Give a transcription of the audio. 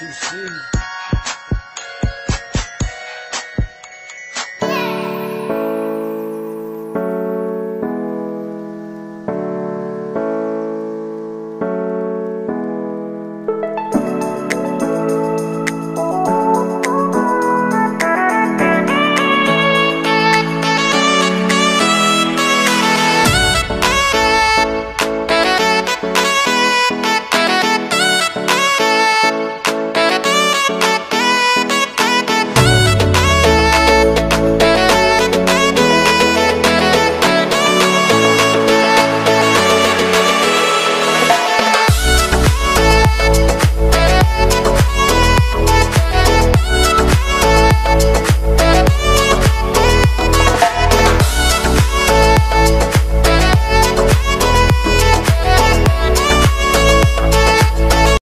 you see.